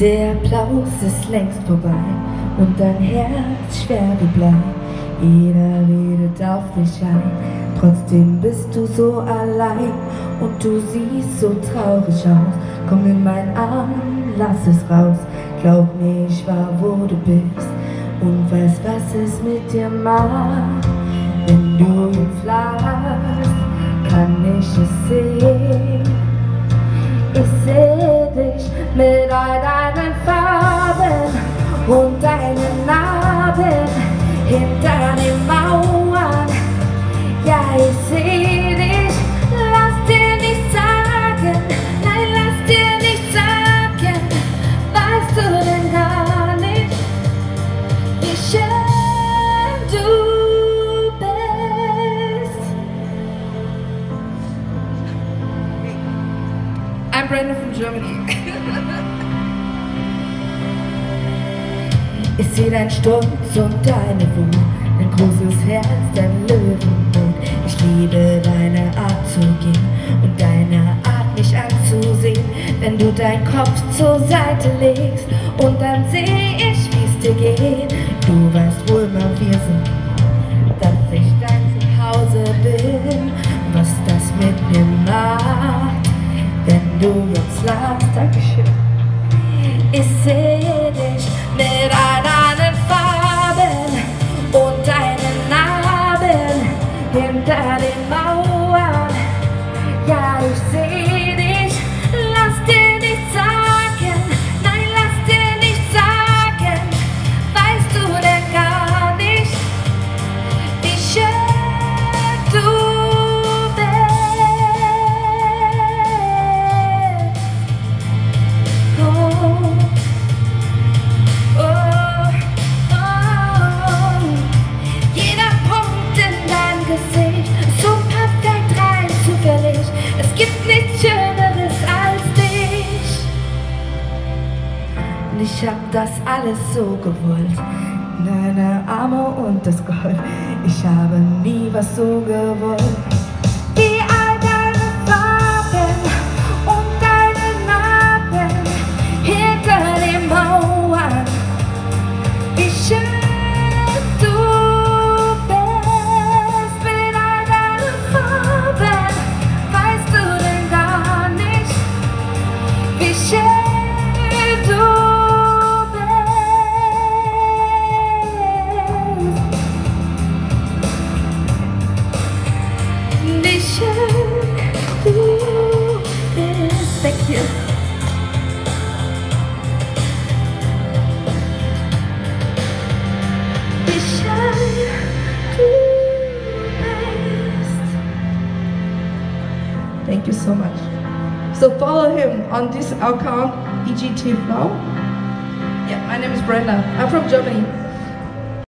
Der Applaus ist längst vorbei und dein Herz schwer wie Blei. Jeder redet auf dich ein, trotzdem bist du so allein und du siehst so traurig aus. Komm in meinen Arm, lass es raus, glaub mir, ich war wo du bist und weiß, was es mit dir macht. Wenn du jetzt lachst, kann ich es sehen. All deinen Farben Brenda from Germany. Ich seh dein Stolz und deine Wut, dein großes Herz, dein Löwenmut. Ich liebe deine Art zu gehen und deine Art mich anzusehen, wenn du deinen Kopf zur Seite legst und dann seh ich, wie's dir geht. Du weißt wohl mal, du jetzt lachst. Dankeschön. Ich sehe dich mit ich hab das alles so gewollt. Deine Arme und das Gold. Ich habe nie was so gewollt. Thank you so much. So follow him on this account, EGT Flow. Yeah, my name is Brenda. I'm from Germany.